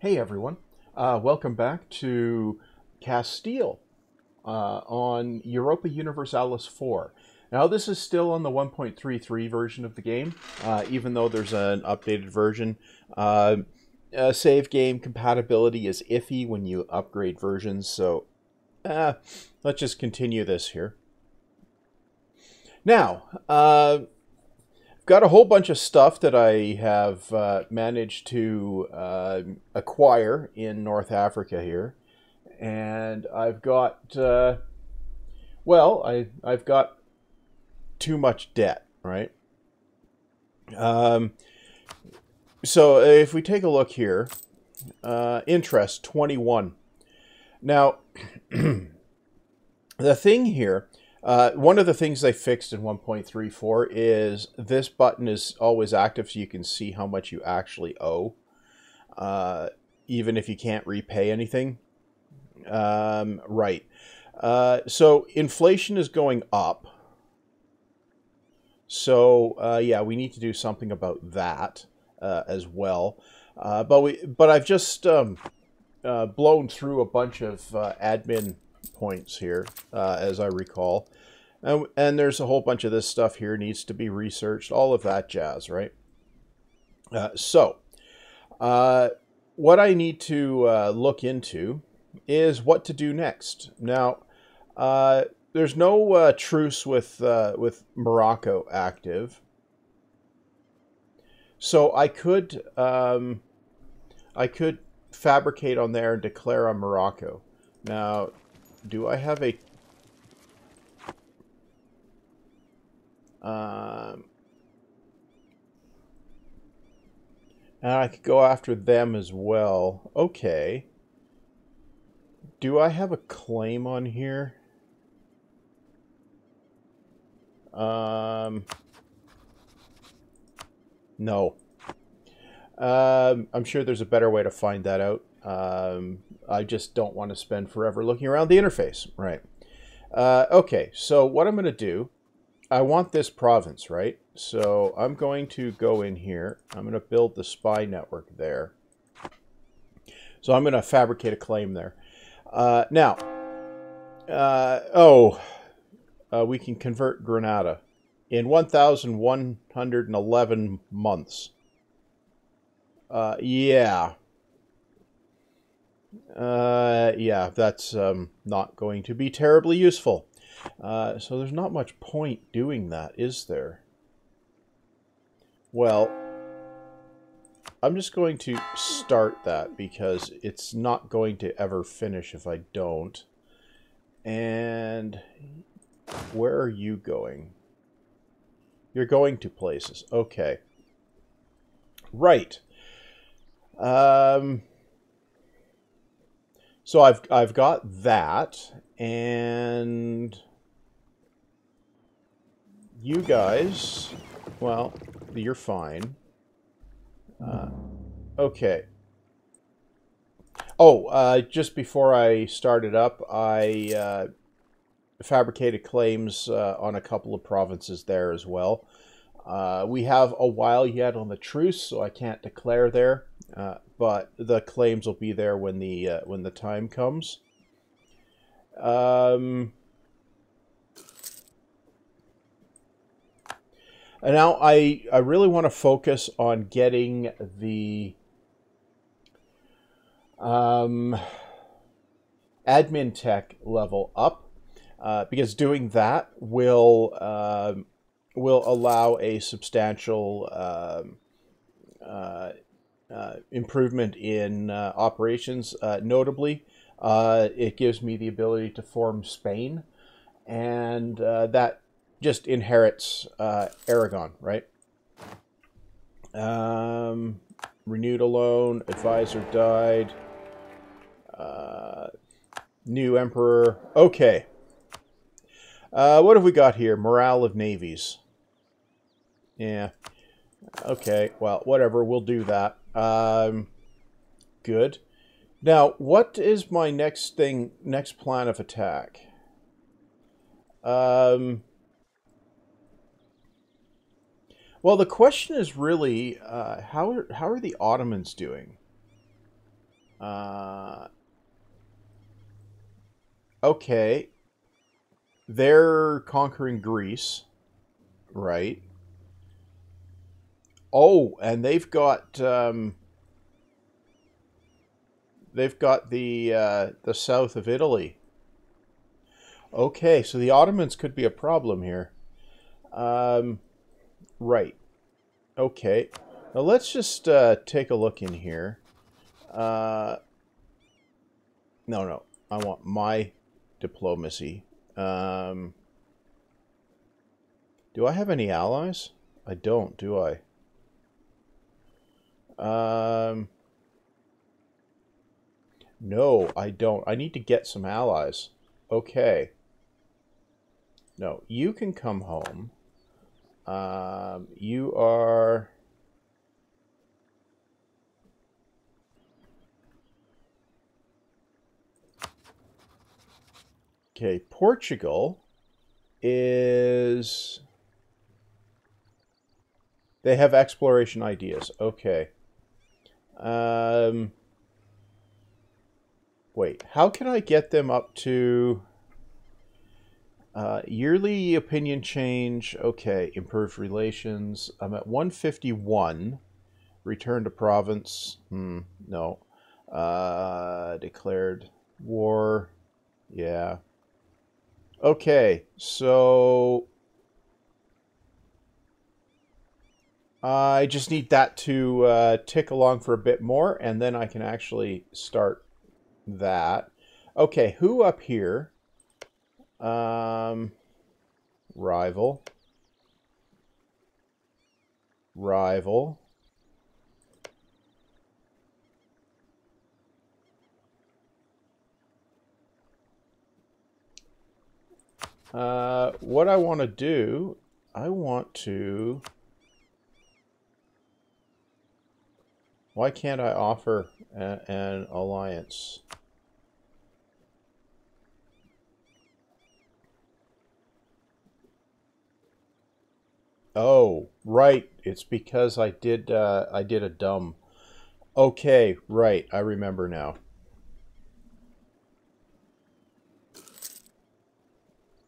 Hey everyone, uh, welcome back to Castile uh, on Europa Universalis 4. Now this is still on the 1.33 version of the game, uh, even though there's an updated version. Uh, save game compatibility is iffy when you upgrade versions, so uh, let's just continue this here. Now, uh, got a whole bunch of stuff that I have uh, managed to uh, acquire in North Africa here, and I've got uh, well, I I've got too much debt, right? Um, so if we take a look here, uh, interest twenty one. Now, the thing here uh, one of the things they fixed in 1.34 is this button is always active so you can see how much you actually owe, uh, even if you can't repay anything. Um, right. Uh, so inflation is going up. So uh, yeah, we need to do something about that uh, as well. Uh, but we, but I've just um, blown through a bunch of admin points here, uh, as I recall. And, and there's a whole bunch of this stuff here needs to be researched, all of that jazz, right? Uh, so, uh, what I need to uh, look into is what to do next. Now, uh, there's no uh, truce with with Morocco active, so I could um, I could fabricate on there and declare on Morocco. Now, do I have a... Um, and I could go after them as well. Okay. Do I have a claim on here? Um, no. Um, I'm sure there's a better way to find that out. Um, I just don't want to spend forever looking around the interface, right? Uh, okay, so what I'm going to do, I want this province, right? So I'm going to go in here. I'm going to build the spy network there. So I'm going to fabricate a claim there. Uh, now, uh, oh, uh, we can convert Granada in 1,111 months. Uh, yeah, uh, yeah, that's um, not going to be terribly useful. Uh, so there's not much point doing that, is there? Well, I'm just going to start that because it's not going to ever finish if I don't. And where are you going? You're going to places. Okay. Right. Um, so I've I've got that, and you guys, well, you're fine. Uh, okay. Oh, uh, just before I started up, I uh, fabricated claims uh, on a couple of provinces there as well. Uh, we have a while yet on the truce, so I can't declare there. Uh, but the claims will be there when the when the time comes. Um, and now I I really want to focus on getting the um, admin tech level up uh, because doing that will um, will allow a substantial um, uh, uh, improvement in uh, operations. Uh, notably, uh, it gives me the ability to form Spain, and uh, that just inherits Aragon, right? Um, renewed alone, advisor died, new emperor. Okay. what have we got here? Morale of navies. Yeah. Okay, well, whatever, we'll do that. Um, good. Now, what is my next thing, next plan of attack? Um, well, the question is really, uh, how, are, how are the Ottomans doing? Uh, okay. They're conquering Greece, right? Oh, and they've got um, they've got the uh, the south of Italy. Okay, so the Ottomans could be a problem here. Um, right. Okay. Now let's just uh, take a look in here. Uh, no, no. I want my diplomacy. Um, do I have any allies? I don't, do I? Um, no, I don't. I need to get some allies. Okay. No, you can come home. Um, you are... Okay, Portugal is... They have exploration ideas. Okay. Um, wait, how can I get them up to... Uh, yearly opinion change. Okay, improved relations. I'm at 151. Return to province. Hmm, no. Uh, declared war. Yeah. Okay, so I just need that to uh, tick along for a bit more, and then I can actually start that. Okay, who up here? Um, rival. Rival. Uh, what I want to do, I want to... Why can't I offer a, an alliance? Oh, right. It's because I did uh, I did a dumb. Okay, right. I remember now.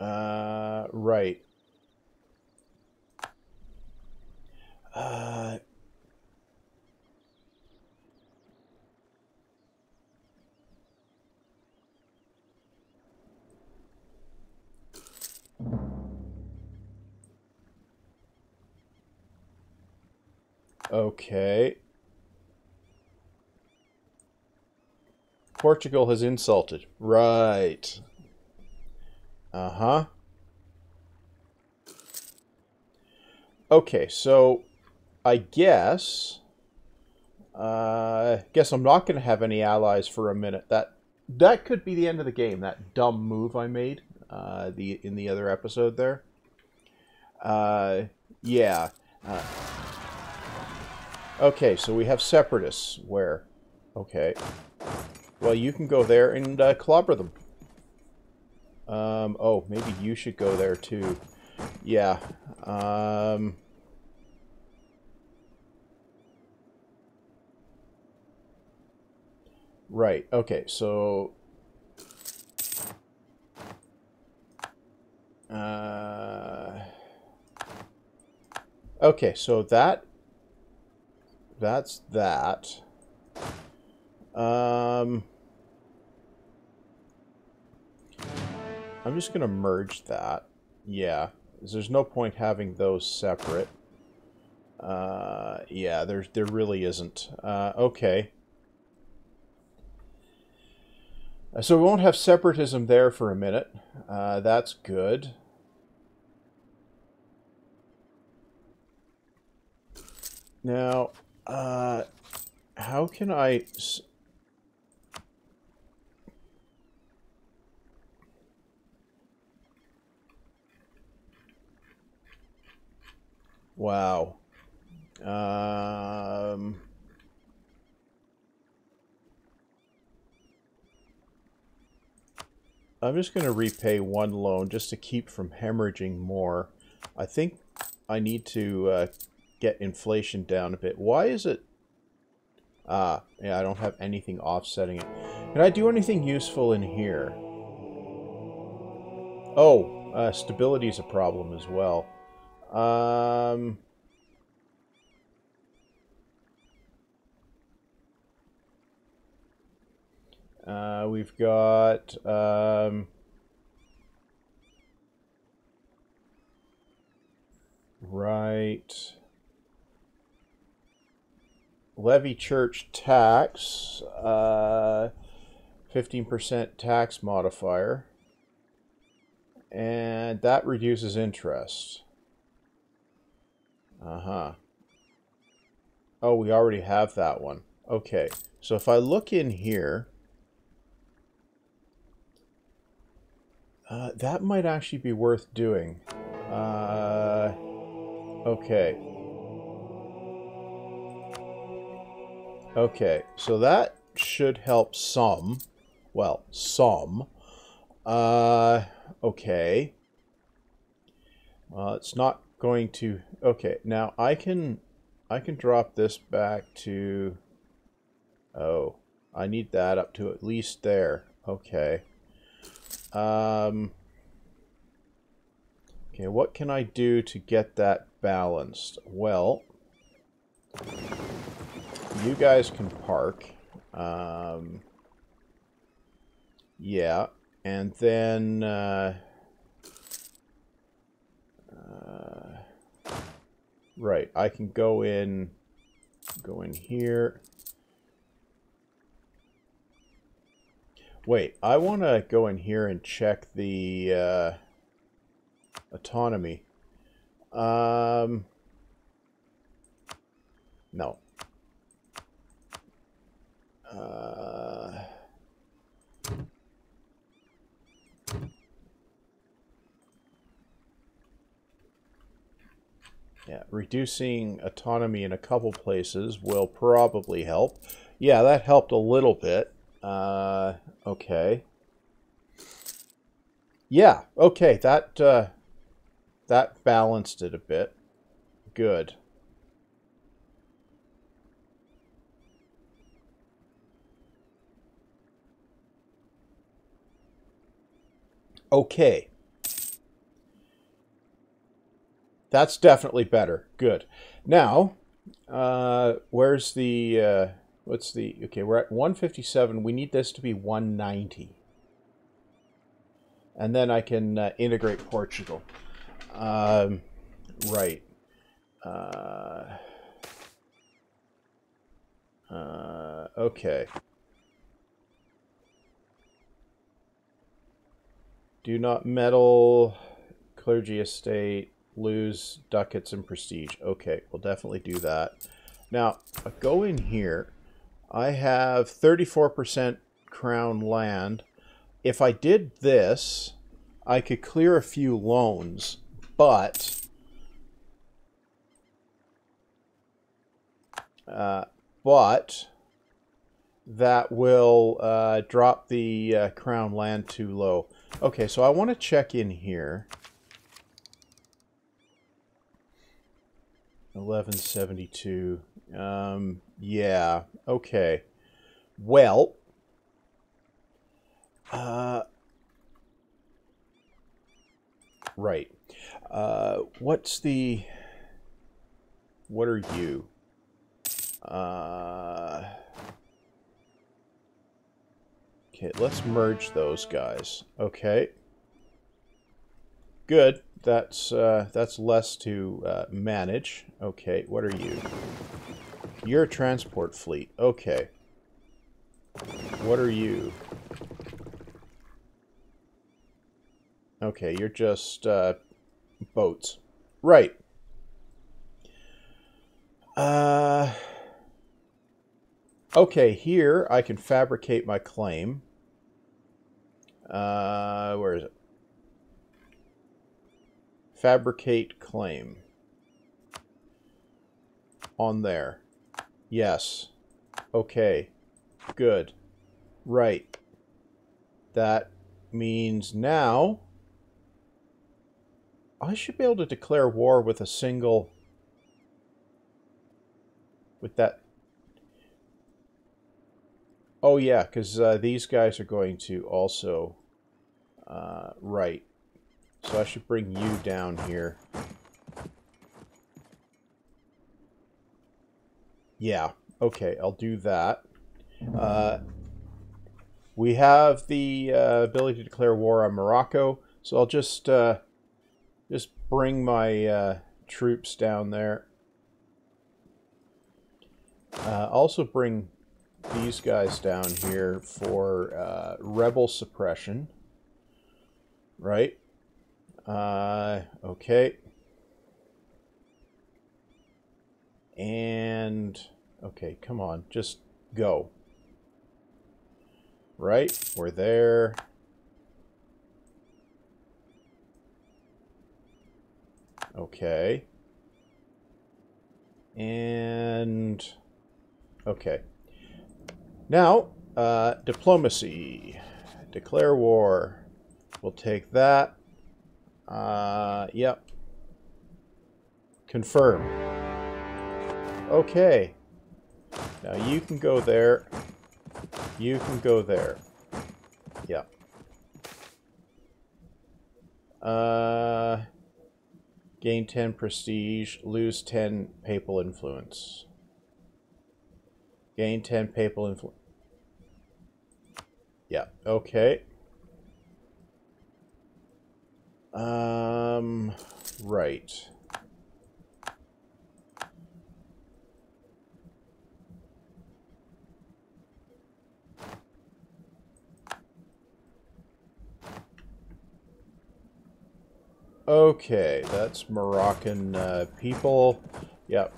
Uh, right. Uh, okay. Portugal has insulted. Right. Uh-huh. Okay, so I guess uh guess I'm not going to have any allies for a minute. That that could be the end of the game. That dumb move I made uh the in the other episode there. Uh yeah. Uh, okay, so we have separatists where okay. Well, you can go there and uh, clobber them. Um, oh, maybe you should go there too. Yeah. Um, right. Okay, so... Uh, okay, so that... That's that. Um... I'm just going to merge that. Yeah, there's no point having those separate. Uh, yeah, there, there really isn't. Uh, okay. Uh, so we won't have separatism there for a minute. Uh, that's good. Now, uh, how can I... Wow. Um, I'm just going to repay one loan just to keep from hemorrhaging more. I think I need to uh, get inflation down a bit. Why is it... Ah, yeah, I don't have anything offsetting it. Can I do anything useful in here? Oh, uh, stability is a problem as well. Um... Uh, we've got... Um, right levy church tax, uh, 15% tax modifier, and that reduces interest. Uh-huh. Oh, we already have that one. Okay, so if I look in here, uh, that might actually be worth doing. Uh, okay. Okay, so that should help some. Well, some. Uh, okay. Well, it's not going to... Okay, now I can... I can drop this back to... Oh, I need that up to at least there. Okay. Um... Okay, what can I do to get that balanced? Well you guys can park. Um, yeah, and then uh, uh, right, I can go in, go in here. Wait, I want to go in here and check the uh, autonomy. Um, no, uh, yeah, reducing autonomy in a couple places will probably help. Yeah, that helped a little bit. Uh, okay. Yeah, okay, that, uh, that balanced it a bit. Good. Okay. That's definitely better. Good. Now, uh, where's the, uh, what's the, okay, we're at 157. We need this to be 190. And then I can uh, integrate Portugal. Um, right. Uh, uh, okay. Do not meddle, clergy estate, lose ducats and prestige. Okay, we'll definitely do that. Now, I go in here. I have 34% crown land. If I did this, I could clear a few loans, but... Uh, but that will uh, drop the uh, crown land too low. Okay, so I want to check in here. 1172. Um, yeah, okay. Well, uh, right. Uh, what's the, what are you? Uh, Okay, let's merge those guys. Okay. Good. That's uh, that's less to uh, manage. Okay, what are you? You're a transport fleet. Okay. What are you? Okay, you're just uh, boats. Right. Uh, okay, here I can fabricate my claim. Uh, where is it? Fabricate claim. On there. Yes. Okay. Good. Right. That means now I should be able to declare war with a single with that Oh, yeah, because uh, these guys are going to also... Uh, right. So I should bring you down here. Yeah, okay, I'll do that. Uh, we have the uh, ability to declare war on Morocco, so I'll just uh, just bring my uh, troops down there. Uh, also bring these guys down here for uh, rebel suppression. Right? Uh, okay. And, okay, come on, just go. Right, we're there. Okay. And, okay. Now, uh, diplomacy. Declare war. We'll take that. Uh, yep. Confirm. Okay. Now you can go there. You can go there. Yep. Uh, gain 10 prestige, lose 10 papal influence. Gain 10 papal influence. Yeah, okay. Um, right. Okay, that's Moroccan uh, people. Yep.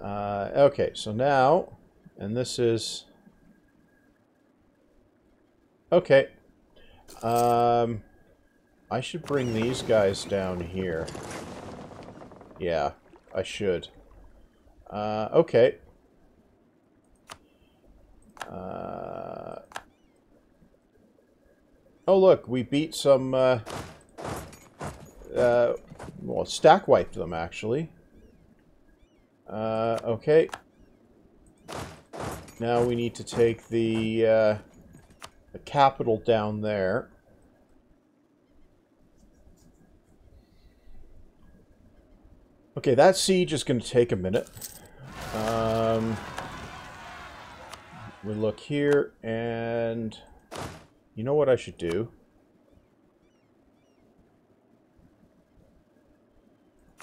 Uh, okay, so now, and this is... Okay. Um, I should bring these guys down here. Yeah, I should. Uh, okay. Uh, oh, look, we beat some... Uh, uh, well, stack wiped them, actually. Uh, okay. Now we need to take the, uh, the capital down there. Okay, that siege is going to take a minute. Um, we look here, and you know what I should do?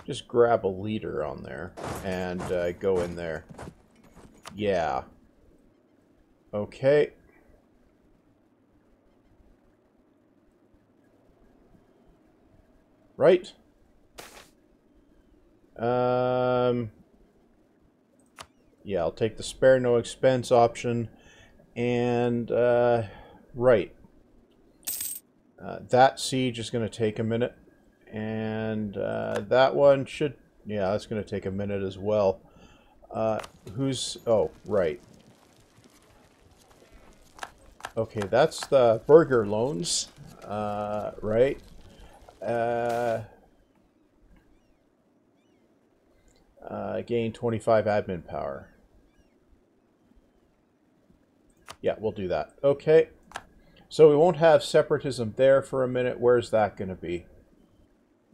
Just grab a leader on there and uh, go in there. Yeah. Okay. Right. Um, yeah, I'll take the spare no expense option. And, uh, right. Uh, that siege is going to take a minute. And uh, that one should, yeah, that's going to take a minute as well. Uh, who's, oh, right. Okay, that's the burgher loans, uh, right? Uh, Uh, gain 25 admin power. Yeah, we'll do that. Okay. So we won't have separatism there for a minute. Where's that going to be?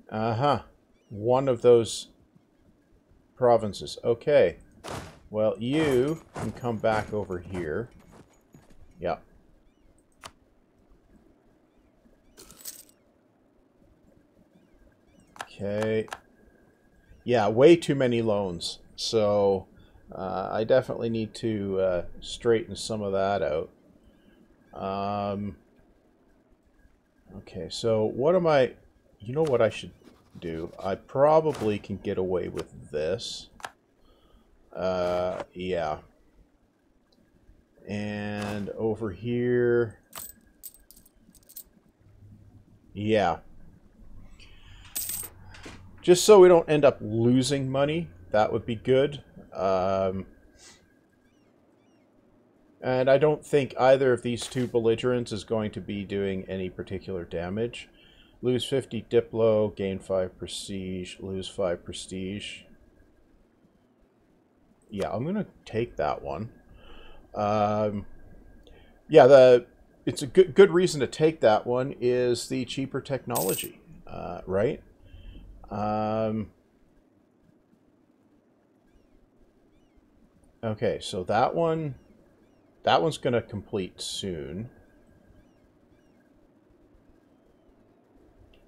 Uh-huh. One of those provinces. Okay. Well, you can come back over here. Yeah. Okay yeah, way too many loans. So uh, I definitely need to uh, straighten some of that out. Um, okay, so what am I... You know what I should do? I probably can get away with this. Uh, yeah. And over here... Yeah, just so we don't end up losing money, that would be good. Um, and I don't think either of these two belligerents is going to be doing any particular damage. Lose 50 Diplo, gain 5 Prestige, lose 5 Prestige. Yeah, I'm going to take that one. Um, yeah, the it's a good good reason to take that one is the cheaper technology, uh, right? Um, okay, so that one, that one's going to complete soon.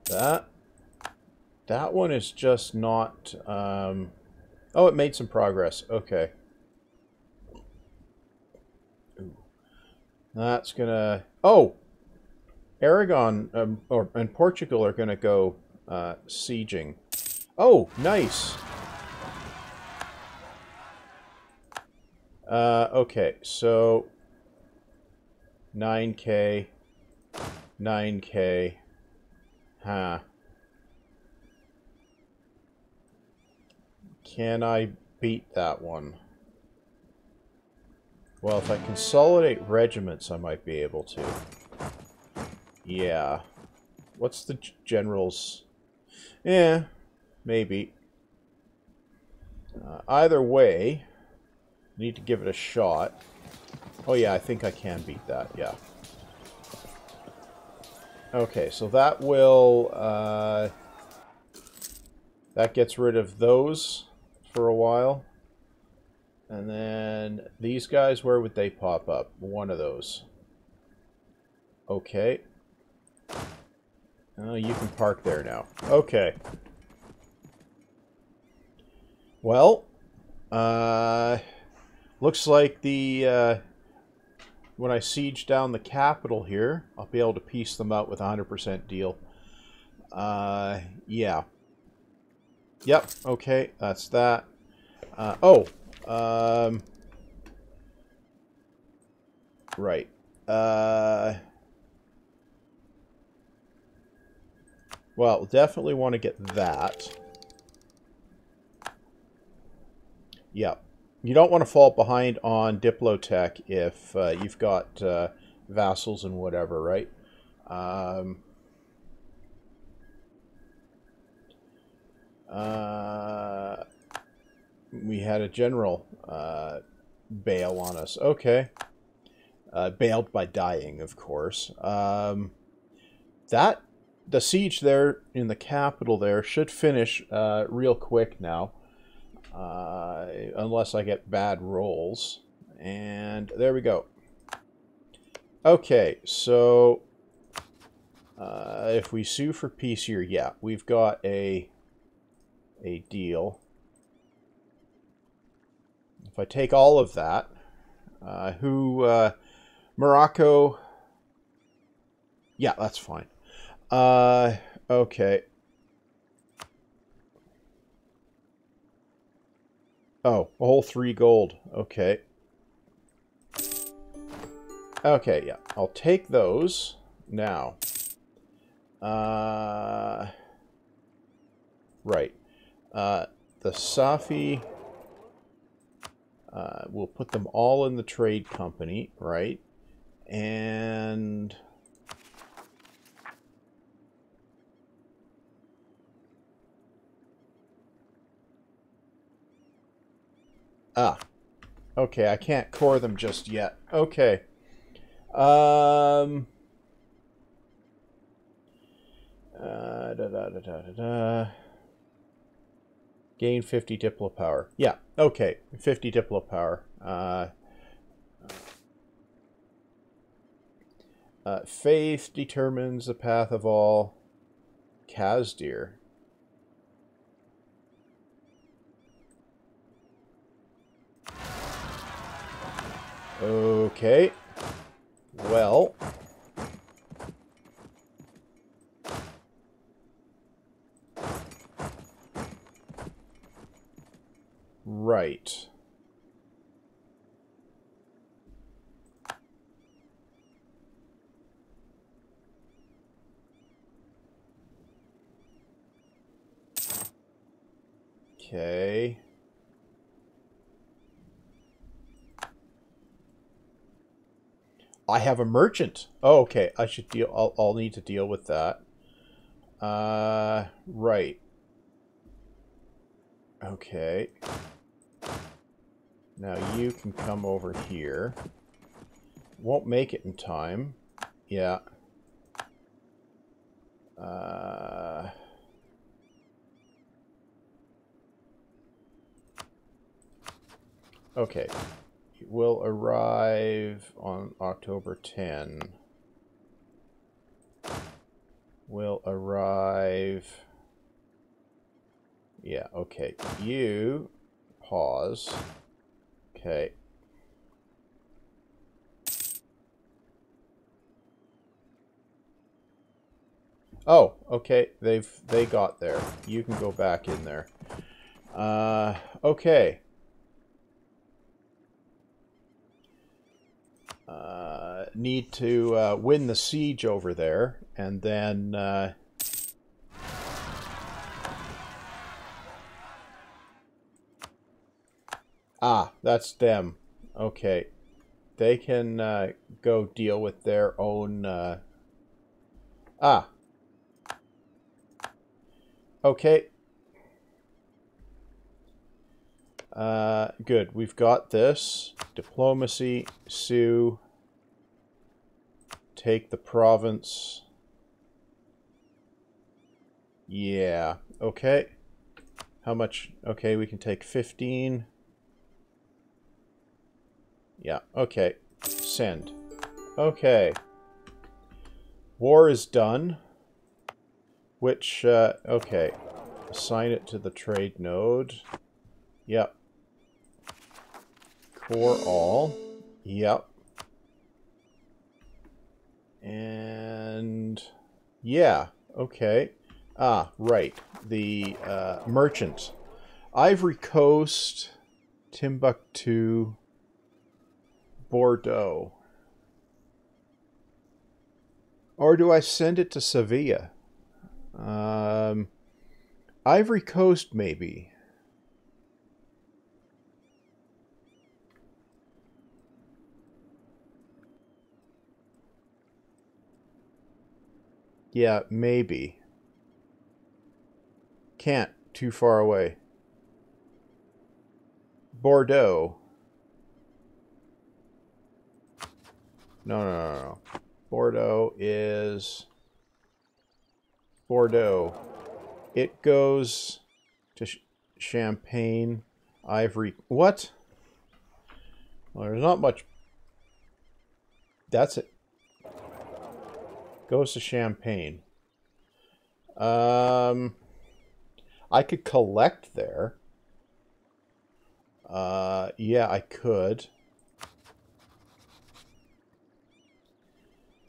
That, that one is just not, um, oh, it made some progress. Okay. That's gonna. Oh, Aragon um, or and Portugal are gonna go uh, sieging. Oh, nice. Uh, okay, so 9k, 9k, huh. Can I beat that one? Well, if I consolidate regiments, I might be able to. Yeah. What's the general's... Yeah, maybe. Uh, either way, need to give it a shot. Oh yeah, I think I can beat that, yeah. Okay, so that will... Uh, that gets rid of those for a while. And then these guys, where would they pop up? One of those. Okay. Oh, you can park there now. Okay. Well, uh, looks like the, uh, when I siege down the capital here, I'll be able to piece them out with a 100% deal. Uh, yeah. Yep, okay, that's that. Uh, oh, um, right. Uh, well, definitely want to get that. Yeah. You don't want to fall behind on Diplotech if uh, you've got uh, vassals and whatever, right? Um, uh, we had a general uh, bail on us. Okay. Uh, bailed by dying, of course. Um, that the siege there in the capital there should finish uh, real quick now, uh, unless I get bad rolls. And there we go. Okay, so uh, if we sue for peace here, yeah, we've got a a deal. If I take all of that, uh, who, uh, Morocco, yeah, that's fine. Uh, okay. Oh, a whole three gold. Okay. Okay, yeah. I'll take those now. Uh, right. Uh, the Safi uh, we'll put them all in the trade company, right? And ah, okay. I can't core them just yet. Okay. Um. Uh, da da da da da. da. Gain 50 Diplo power. Yeah, okay. 50 Diplo power. Uh, uh, faith determines the path of all. Kazdir. Okay. Well... Right. Okay. I have a merchant. Oh, okay. I should deal. I'll, I'll need to deal with that. Uh, right. Okay. Now you can come over here. won't make it in time. Yeah. Uh... Okay. Will arrive on October 10. Will arrive... Yeah, okay. You pause. Okay. Oh, okay. They've they got there. You can go back in there. Uh, okay. Uh, need to uh, win the siege over there, and then uh, Ah, that's them. Okay. They can uh, go deal with their own... Uh... Ah. Okay. Uh, good. We've got this. Diplomacy, sue. Take the province. Yeah. Okay. How much? Okay, we can take 15. Yeah, okay. Send. Okay. War is done. Which, uh, okay. Assign it to the trade node. Yep. Core all. Yep. And, yeah, okay. Ah, right. The uh, merchant. Ivory Coast, Timbuktu, Bordeaux? Or do I send it to Sevilla? Um, Ivory Coast, maybe. Yeah, maybe. Can't. Too far away. Bordeaux. No, no, no, no. Bordeaux is... Bordeaux. It goes to Champagne, Ivory... What? Well, there's not much... That's it. Goes to Champagne. Um... I could collect there. Uh, yeah, I could.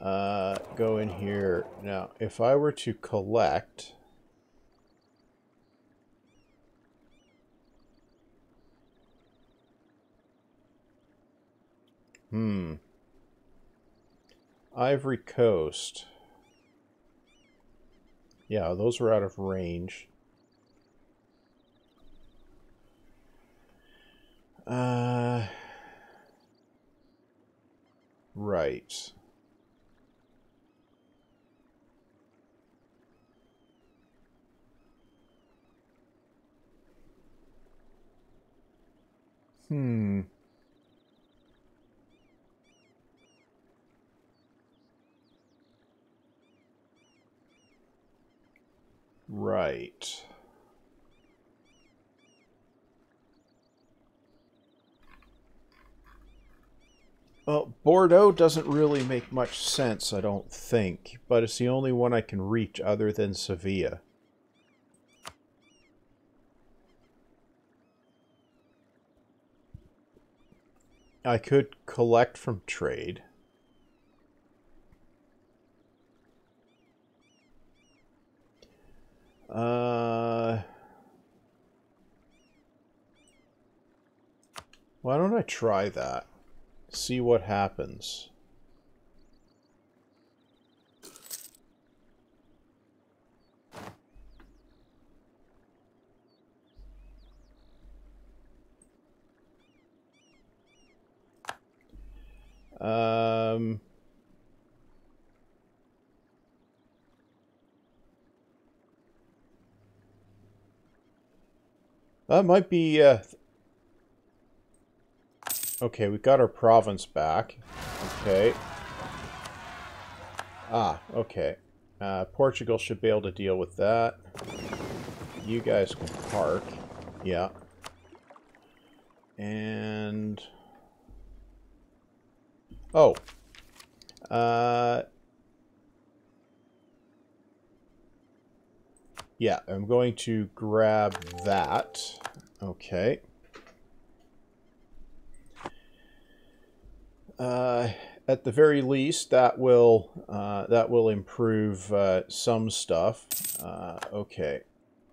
uh, go in here. Now, if I were to collect... Hmm. Ivory Coast. Yeah, those are out of range. Uh... Right. Hmm. Right. Well, Bordeaux doesn't really make much sense, I don't think, but it's the only one I can reach other than Sevilla. I could collect from trade. Uh, why don't I try that? See what happens. Um, that might be... Uh, Okay, we got our province back. Okay. Ah, okay. Uh, Portugal should be able to deal with that. You guys can park. Yeah. And... Oh. Uh... Yeah, I'm going to grab that. Okay. Uh, at the very least, that will uh, that will improve uh, some stuff. Uh, okay,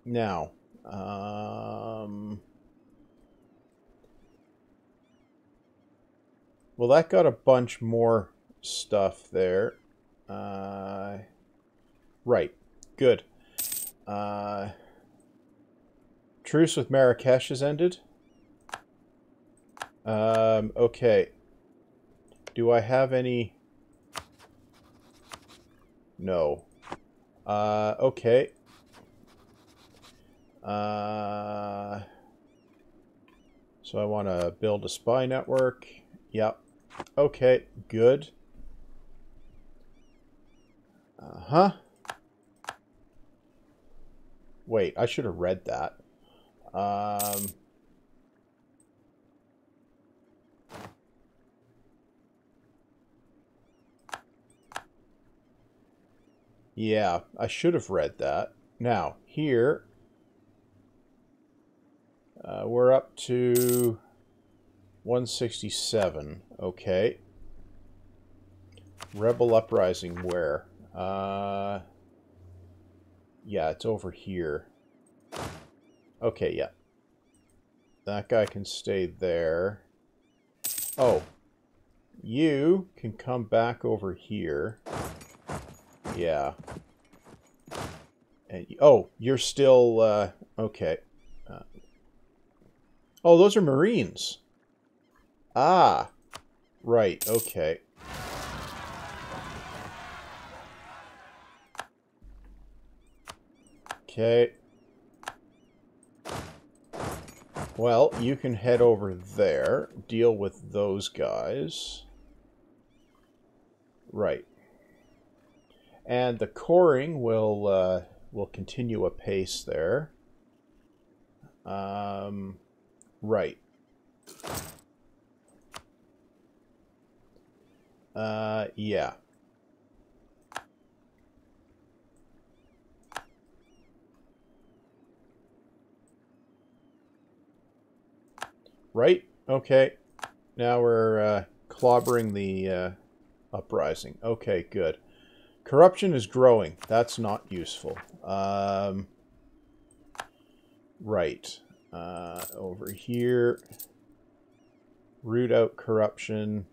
now, um, well, that got a bunch more stuff there. Uh, right, good. Uh, truce with Marrakesh has ended. Um, okay. Do I have any... No. Uh, okay. Uh, so I want to build a spy network. Yep. Okay, good. Uh-huh. Wait, I should have read that. Um... Yeah, I should have read that. Now, here, uh, we're up to 167. Okay. Rebel Uprising where? Uh, yeah, it's over here. Okay, yeah. That guy can stay there. Oh. You can come back over here. Yeah. And, oh, you're still, uh, okay. Uh, oh, those are Marines. Ah, right, okay. Okay. Well, you can head over there, deal with those guys. Right. And the coring will uh, will continue apace there. Um, right. Uh, yeah. Right? Okay. Now we're uh, clobbering the uh, uprising. Okay, good. Corruption is growing. That's not useful. Um, right. Uh, over here. Root out corruption.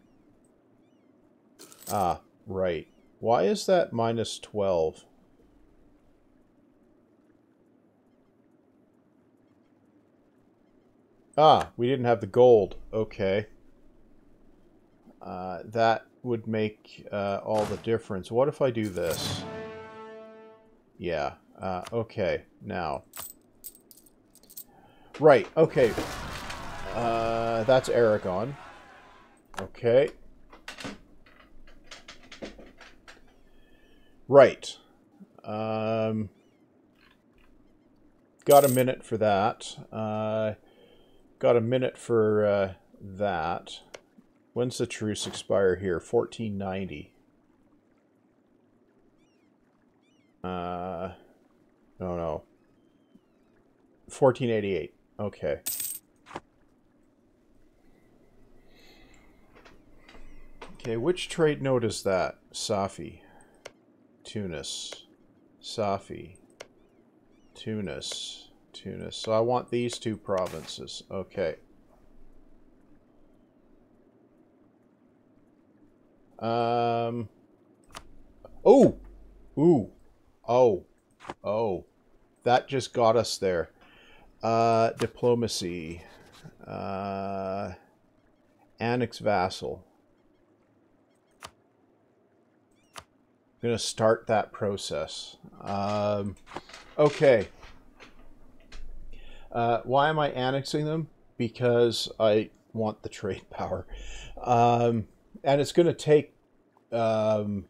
Ah, right. Why is that minus 12? Ah, we didn't have the gold. Okay. Uh, that would make uh, all the difference. What if I do this? Yeah. Uh, okay. Now. Right. Okay. Uh, that's Aragon. Okay. Right. Um, got a minute for that. Uh, got a minute for uh, that. When's the truce expire here? 1490. Uh, no, no. 1488. Okay. Okay, which trade node is that? Safi. Tunis. Safi. Tunis. Tunis. So I want these two provinces. Okay. Um. Oh! Ooh. Oh. Oh. That just got us there. Uh, diplomacy. Uh, annex vassal. I'm going to start that process. Um, okay. Uh, why am I annexing them? Because I want the trade power. Um, and it's going to take um,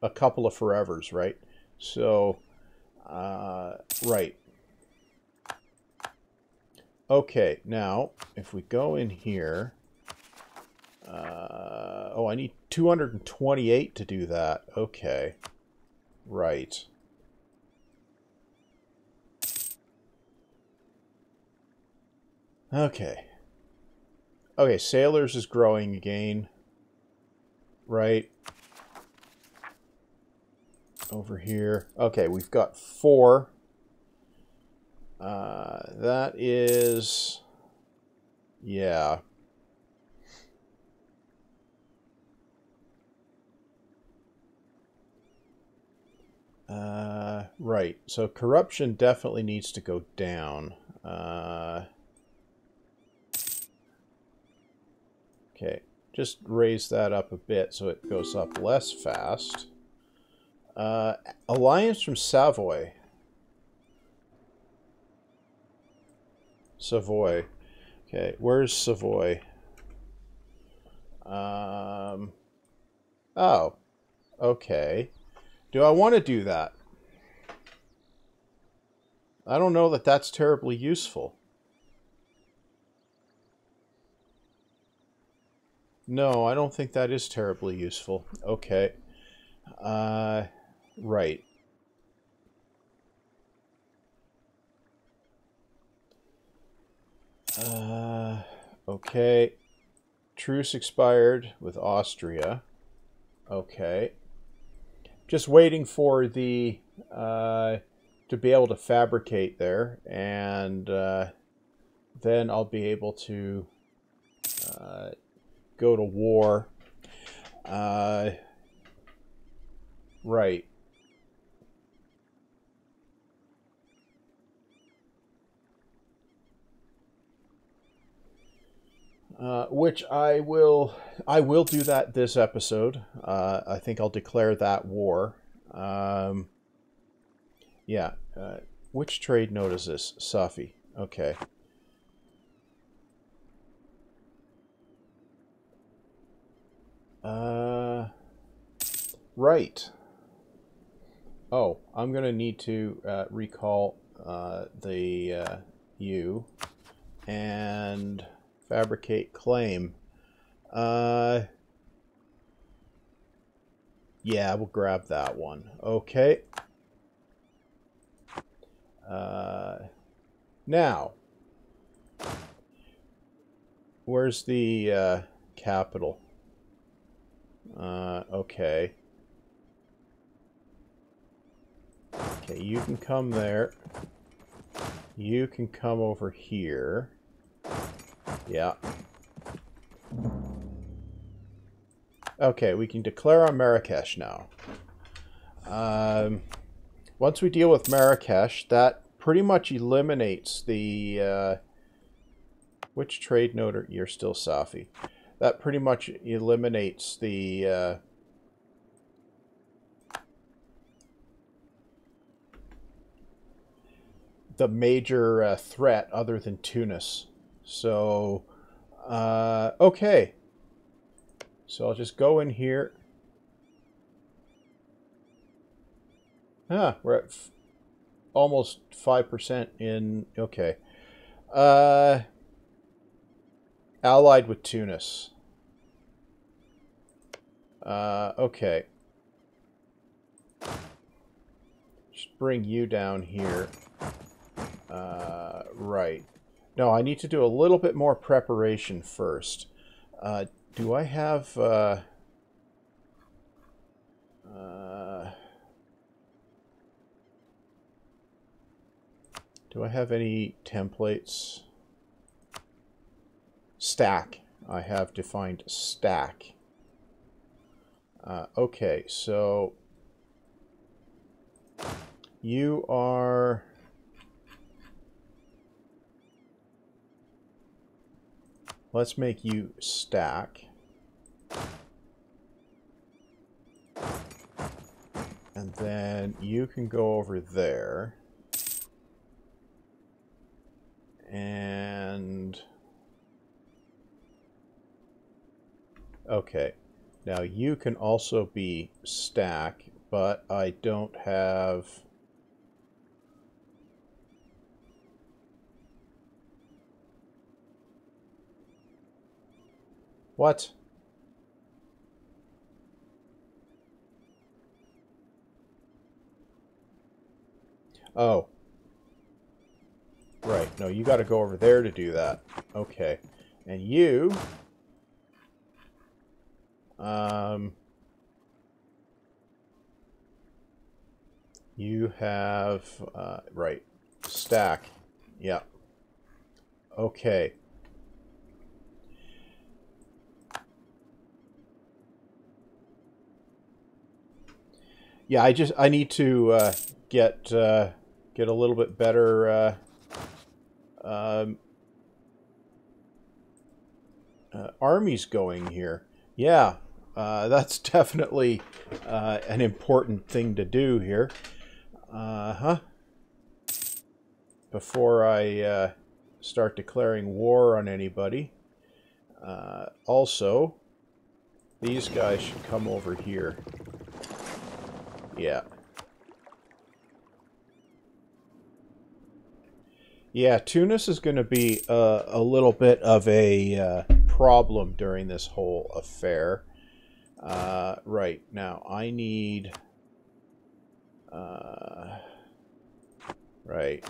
a couple of forevers, right? So, uh, right. Okay, now, if we go in here... Uh, oh, I need 228 to do that. Okay. Right. Okay. Okay, Sailors is growing again. Right. Over here. Okay, we've got four. Uh, that is... Yeah. Uh, right. So corruption definitely needs to go down. Uh, okay. Just raise that up a bit so it goes up less fast. Uh, Alliance from Savoy. Savoy. Okay, where's Savoy? Um, oh, okay. Do I want to do that? I don't know that that's terribly useful. No, I don't think that is terribly useful. Okay. Uh, right. Uh, okay. Truce expired with Austria. Okay just waiting for the uh, to be able to fabricate there, and uh, then I'll be able to uh, go to war. Uh, right. Uh, which I will I will do that this episode. Uh, I think I'll declare that war. Um, yeah. Uh, which trade node is this? Safi. Okay. Uh, right. Oh, I'm going to need to uh, recall uh, the U and Fabricate claim. Uh, yeah, we'll grab that one. Okay. Uh, now, where's the uh, capital? Uh, okay. Okay, you can come there. You can come over here. Yeah. Okay, we can declare on Marrakesh now. Um, once we deal with Marrakesh, that pretty much eliminates the... Uh, which trade node are... You're still Safi. That pretty much eliminates the... Uh, the major uh, threat other than Tunis. So, uh, okay. So I'll just go in here. Ah, we're at almost 5% in, okay. Uh, allied with Tunis. Uh, okay. Just bring you down here. Uh, right. No, I need to do a little bit more preparation first. Uh, do I have... Uh, uh, do I have any templates? Stack. I have defined stack. Uh, okay, so you are Let's make you stack. And then you can go over there. And Okay. Now you can also be stack, but I don't have... What? Oh. Right. No, you got to go over there to do that. Okay. And you... Um... You have... Uh, right. Stack. Yeah. Okay. Yeah, I just I need to uh, get uh, get a little bit better uh, um, uh, armies going here. Yeah, uh, that's definitely uh, an important thing to do here. Uh-huh. Before I uh, start declaring war on anybody. Uh, also, these guys should come over here. Yeah. Yeah, Tunis is going to be uh, a little bit of a problem during this whole affair. Uh, right, now I need... Uh, right,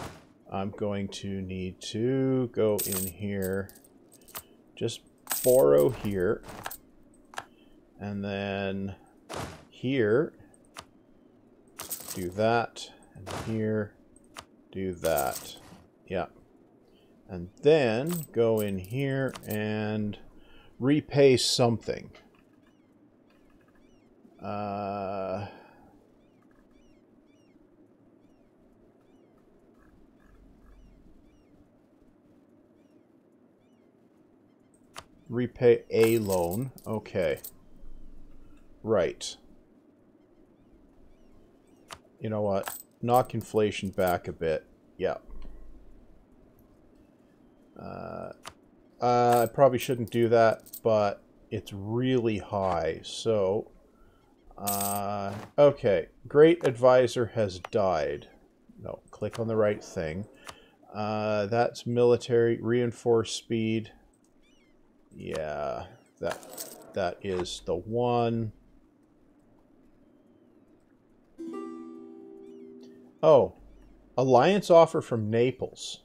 I'm going to need to go in here, just borrow here, and then here, do that, and here, do that. Yeah. And then go in here and repay something. Uh, repay a loan. Okay. Right. You know what? Knock inflation back a bit. Yeah. Uh, uh, I probably shouldn't do that, but it's really high. So, uh, okay. Great advisor has died. No, click on the right thing. Uh, that's military reinforced speed. Yeah, that that is the one. Oh, alliance offer from Naples.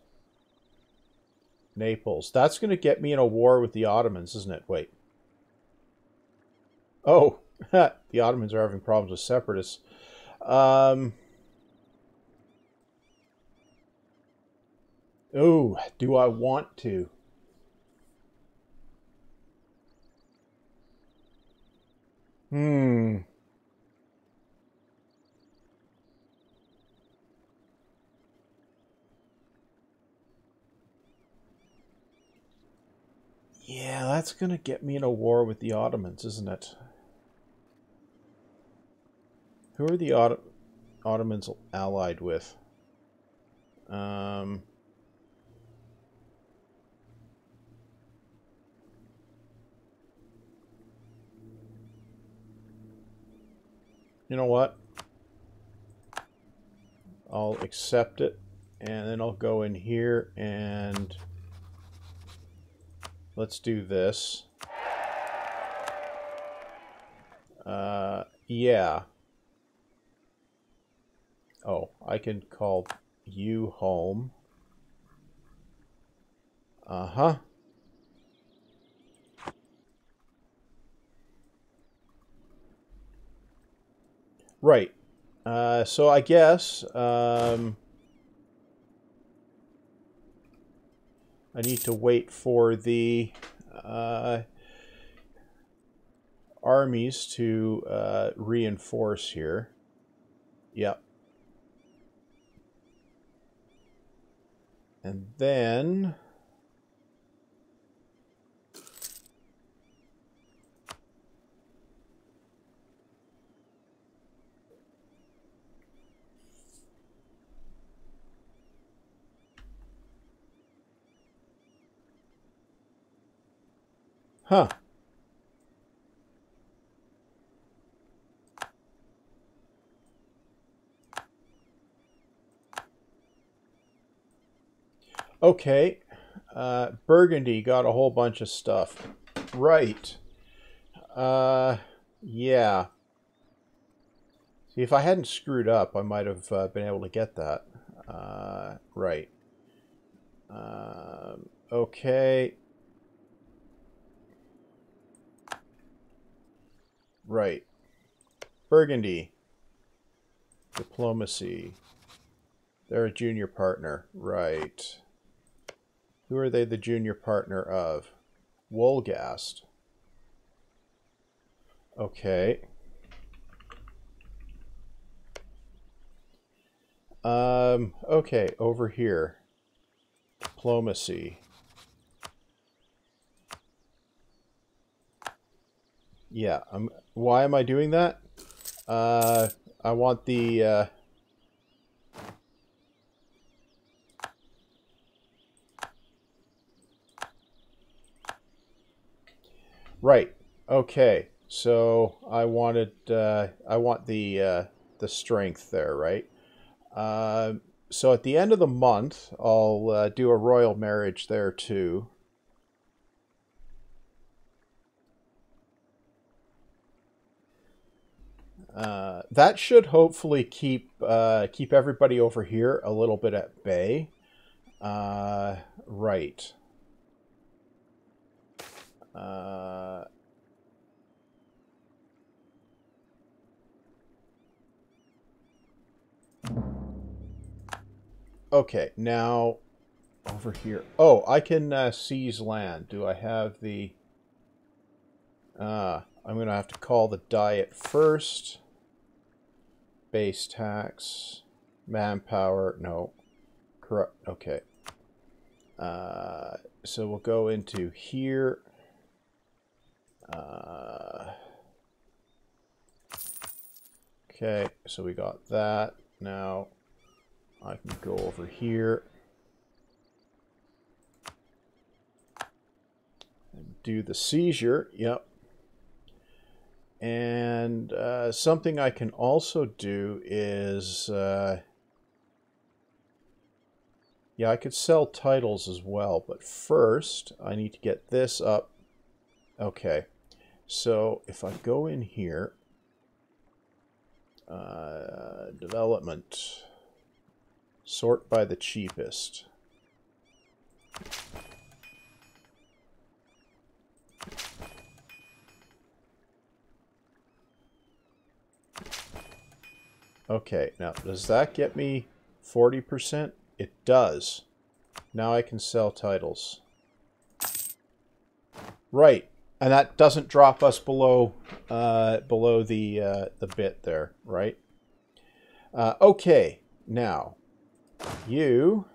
Naples. That's going to get me in a war with the Ottomans, isn't it? Wait. Oh, the Ottomans are having problems with separatists. Um, oh, do I want to? Hmm. Yeah, that's going to get me in a war with the Ottomans, isn't it? Who are the Ot Ottomans allied with? Um, you know what? I'll accept it, and then I'll go in here and let's do this. Uh, yeah. Oh, I can call you home. Uh-huh. Right. Uh, so I guess um, I need to wait for the uh, armies to uh, reinforce here. Yep. And then... Huh. Okay. Uh, Burgundy got a whole bunch of stuff. Right. Uh, yeah. See, if I hadn't screwed up, I might have uh, been able to get that. Uh, right. Um, okay. Right. Burgundy. Diplomacy. They're a junior partner. Right. Who are they the junior partner of? Wolgast. Okay. Um, okay, over here. Diplomacy. Yeah, I'm, why am I doing that? Uh, I want the, uh, Right. Okay. So I wanted, uh, I want the, uh, the strength there, right? Uh, so at the end of the month, I'll uh, do a royal marriage there too. Uh, that should hopefully keep uh, keep everybody over here a little bit at bay. Uh, right. Uh, okay, now over here. Oh, I can uh, seize land. Do I have the... Uh, I'm going to have to call the diet first. Base tax. Manpower. No. Corrupt. Okay. Uh, so we'll go into here. Uh, okay, so we got that. Now I can go over here and do the seizure. Yep. And uh, something I can also do is, uh, yeah, I could sell titles as well, but first I need to get this up. Okay, so if I go in here, uh, development, sort by the cheapest. Okay, now does that get me 40%? It does. Now I can sell titles. Right, and that doesn't drop us below uh, below the uh, the bit there, right? Uh, okay, now you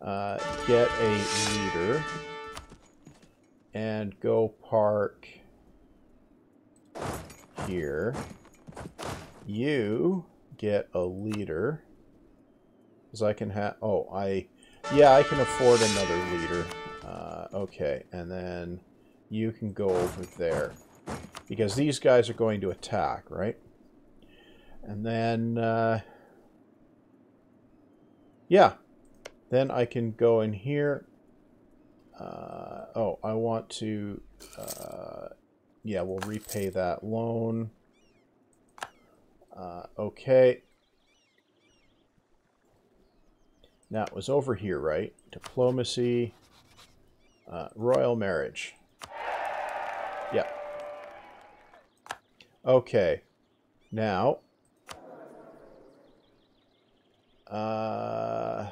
uh, get a leader and go park here you get a leader. Because I can have... Oh, I... Yeah, I can afford another leader. Uh, okay, and then you can go over there. Because these guys are going to attack, right? And then... Uh, yeah. Then I can go in here. Uh, oh, I want to... Uh, yeah, we'll repay that loan. Uh, okay. It was over here, right? Diplomacy, uh, royal marriage. Yeah. Okay. Now, uh,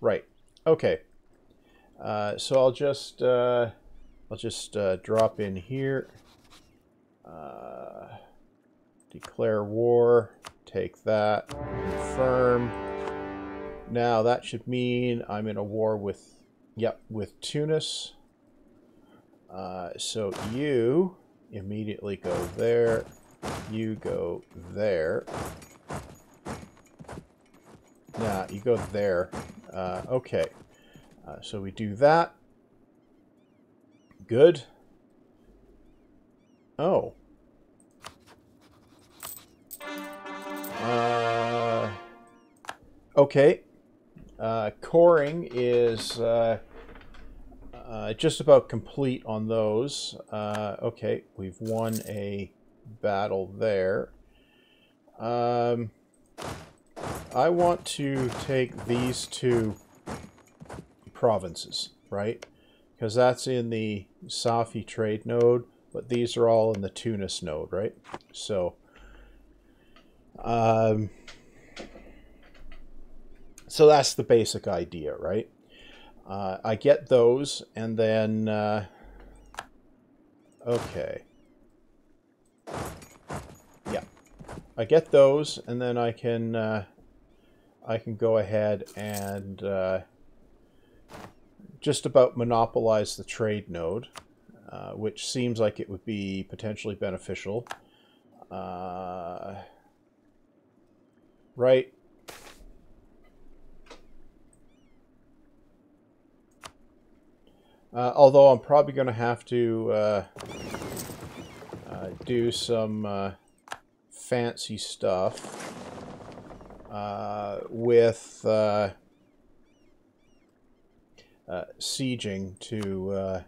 right. Okay. Uh, so I'll just, uh, I'll just uh, drop in here. Uh, Declare war. Take that. Confirm. Now that should mean I'm in a war with, yep, with Tunis. Uh, so you immediately go there. You go there. Nah, you go there. Uh, okay. Uh, so we do that. Good. Oh. Uh, okay. Uh, coring is uh, uh, just about complete on those. Uh, okay, we've won a battle there. Um, I want to take these two provinces, right? Because that's in the Safi trade node, but these are all in the Tunis node, right? So, um, so that's the basic idea, right? Uh, I get those, and then, uh, okay. Yeah. I get those, and then I can, uh, I can go ahead and uh, just about monopolize the trade node, uh, which seems like it would be potentially beneficial. Uh, right. Uh, although I'm probably going to have to uh, uh, do some uh, fancy stuff uh, with uh, sieging to...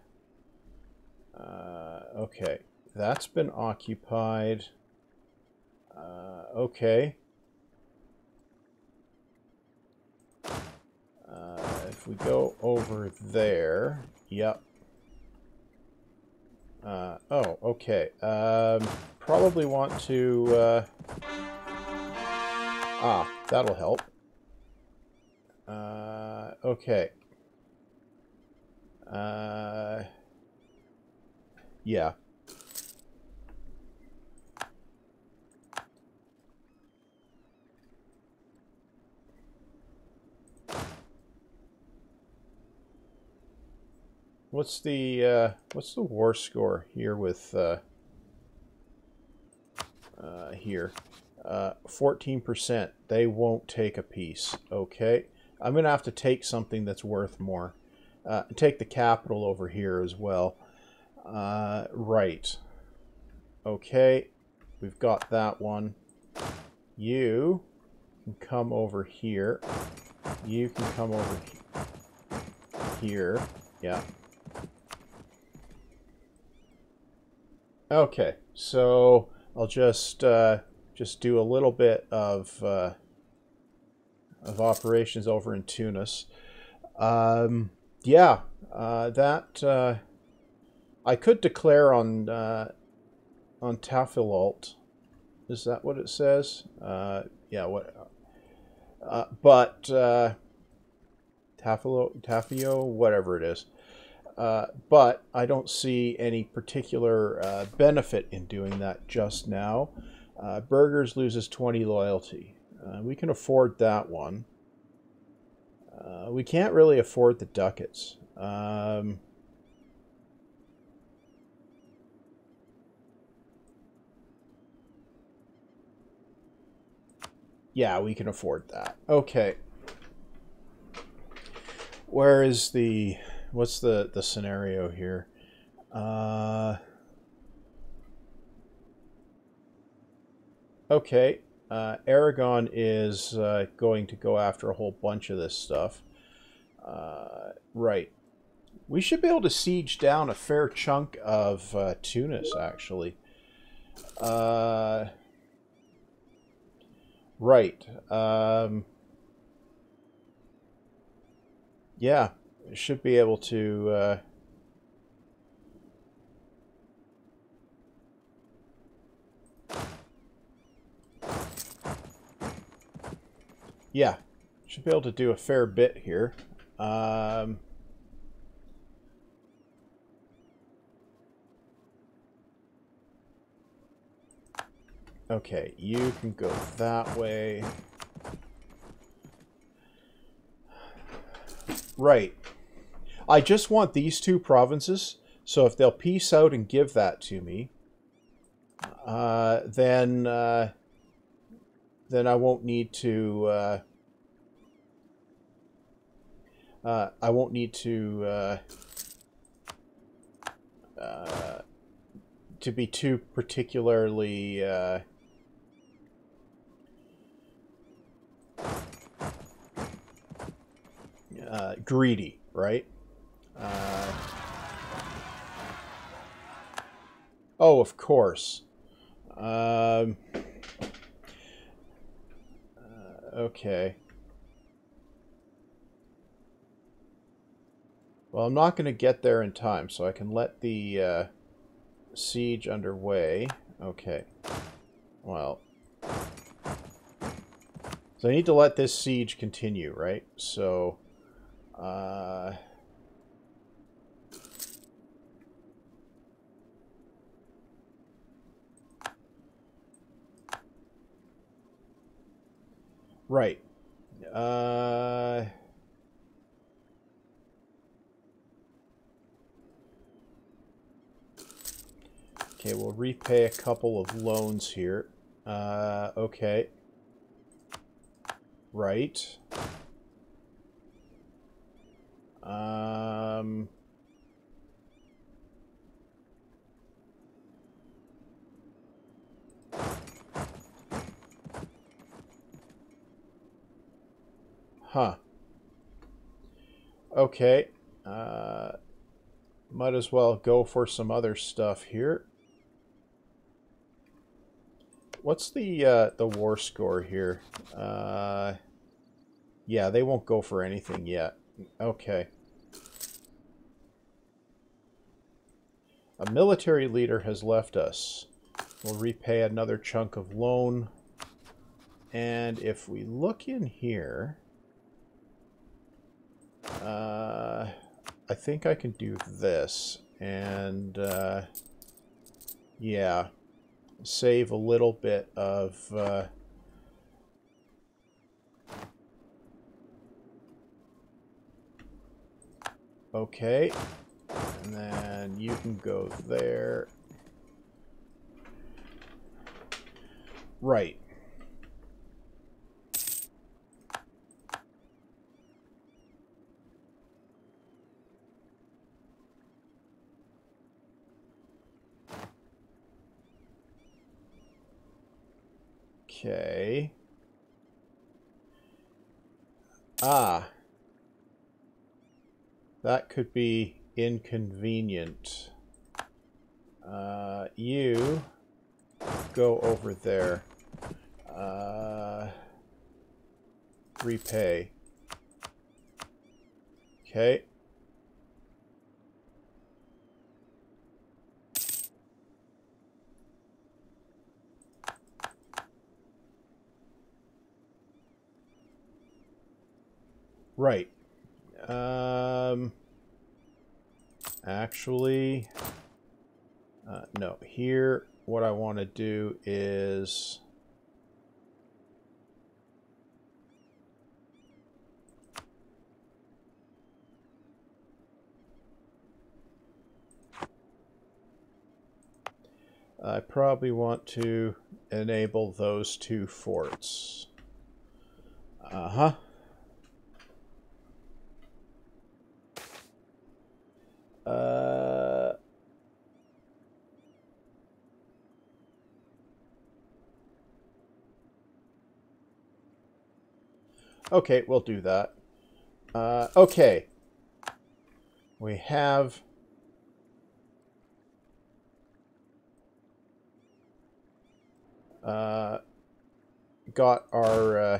okay, that's been occupied. okay. if we go over there, Yep. Uh, oh, okay. Um, probably want to... Uh... Ah, that'll help. Uh, okay. Uh, yeah. What's the uh, what's the war score here with uh, uh, here? Uh, fourteen percent. They won't take a piece. Okay, I'm gonna have to take something that's worth more. Uh, take the capital over here as well. Uh, right. Okay, we've got that one. You can come over here. You can come over here. Yeah. Okay, so I'll just uh, just do a little bit of uh, of operations over in Tunis. Um, yeah, uh, that uh, I could declare on uh, on Tafilalt. Is that what it says? Uh, yeah. What? but uh, Tafilo, Tafio, whatever it is. Uh, but I don't see any particular uh, benefit in doing that just now. Uh, Burghers loses 20 loyalty. Uh, we can afford that one. Uh, we can't really afford the ducats. Um, yeah, we can afford that. Okay. Where is the what's the the scenario here? Uh, okay, uh, Aragon is uh, going to go after a whole bunch of this stuff. Uh, right. We should be able to siege down a fair chunk of uh, Tunis, actually. Uh, right. Um, yeah should be able to uh, yeah should be able to do a fair bit here. Um, okay you can go that way. Right I just want these two provinces. So if they'll peace out and give that to me, uh, then uh, then I won't need to. Uh, uh I won't need to uh, uh, to be too particularly. greedy, right? Uh, oh, of course. Um, uh, okay. Well, I'm not going to get there in time, so I can let the uh, siege underway. Okay. Well. So I need to let this siege continue, right? So, uh... Right. Uh... Okay, we'll repay a couple of loans here. Uh, okay. Right. Um... Huh. Okay. Uh, might as well go for some other stuff here. What's the uh, the war score here? Uh, yeah, they won't go for anything yet. Okay. A military leader has left us. We'll repay another chunk of loan. And if we look in here... Uh, I think I can do this. And, uh, yeah save a little bit of uh, okay and then you can go there right Okay. Ah. That could be inconvenient. Uh, you go over there. Uh, repay. Okay. Right. Um, actually, uh, no. Here, what I want to do is... I probably want to enable those two forts. Uh-huh. Uh, okay, we'll do that. Uh, okay. We have... Uh, got our uh,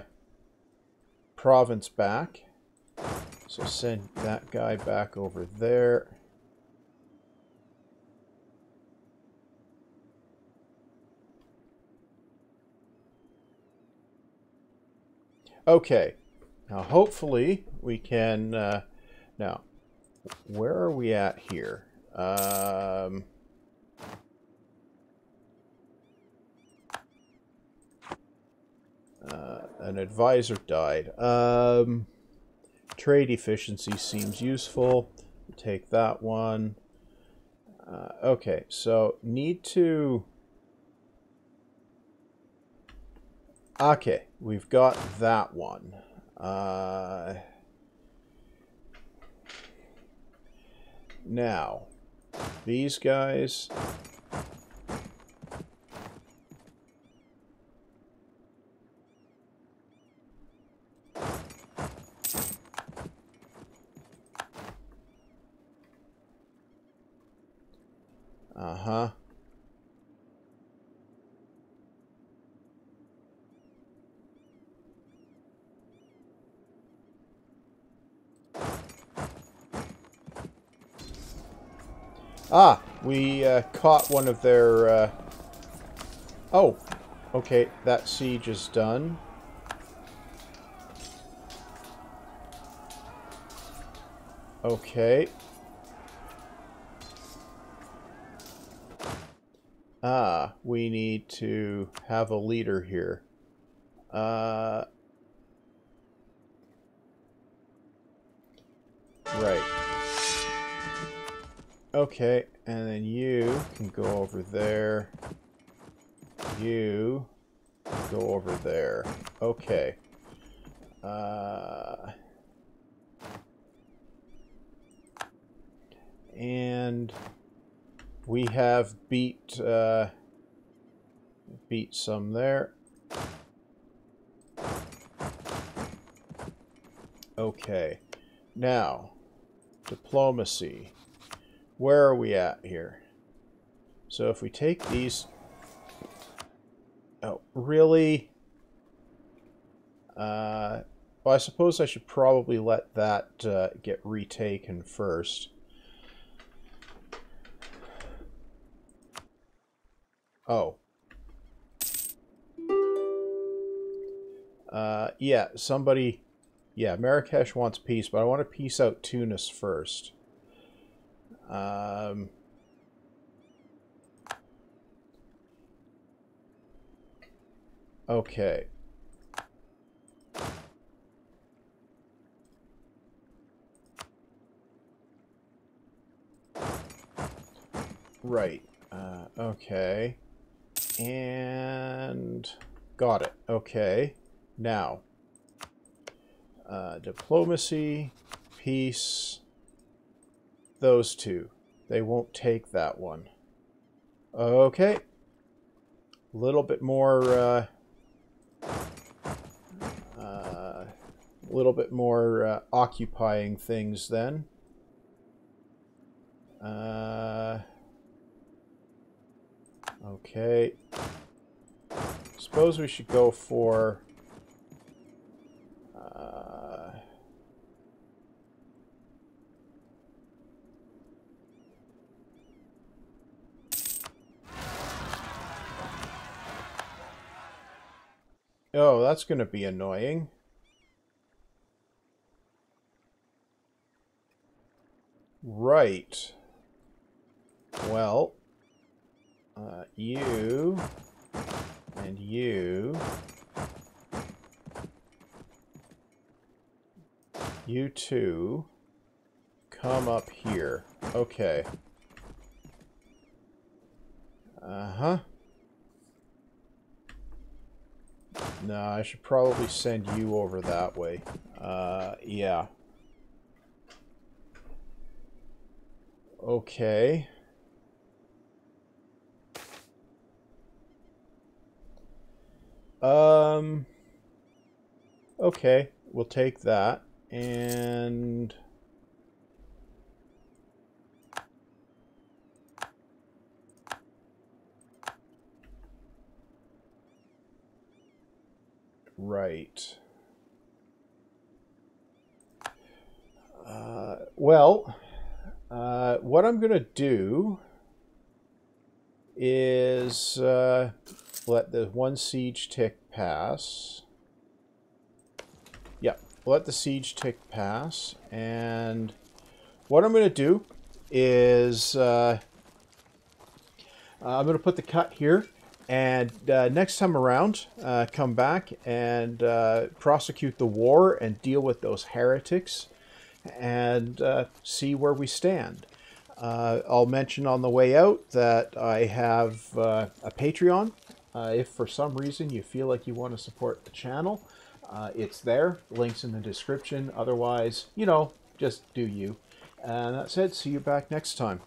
province back. So send that guy back over there. Okay. Now, hopefully, we can... Uh, now, where are we at here? Um, uh, an advisor died. Um, trade efficiency seems useful. Take that one. Uh, okay, so need to... Okay, we've got that one. Uh, now, these guys... Uh-huh. Ah, we uh, caught one of their... Uh... Oh, okay, that siege is done. Okay. Ah, we need to have a leader here. Uh, right. Okay, and then you can go over there. You go over there. Okay. Uh, and we have beat uh, beat some there. Okay. Now, diplomacy where are we at here? So if we take these... Oh, really? Uh, well, I suppose I should probably let that uh, get retaken first. Oh. Uh, yeah, somebody... Yeah, Marrakesh wants peace, but I want to peace out Tunis first. Um, okay. Right. Uh, okay. And got it. Okay. Now, uh, diplomacy, peace, those two. They won't take that one. Okay. A little bit more, uh, uh, a little bit more uh, occupying things then. Uh, okay. Suppose we should go for Oh, that's going to be annoying. Right. Well, uh, you and you, you two, come up here. Okay. Uh-huh. No, I should probably send you over that way. Uh, yeah. Okay. Um, okay, we'll take that. And... Right. Uh, well, uh, what I'm going to do is uh, let the one siege tick pass. Yep, let the siege tick pass. And what I'm going to do is uh, I'm going to put the cut here and uh, next time around, uh, come back and uh, prosecute the war and deal with those heretics and uh, see where we stand. Uh, I'll mention on the way out that I have uh, a Patreon. if for some reason you feel like you want to support the channel, it's there. Links in the description. Otherwise, you know, just do you. And that's it. See you back next time.